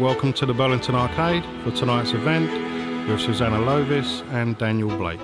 Welcome to the Burlington Arcade for tonight's event with Susanna Lovis and Daniel Blake.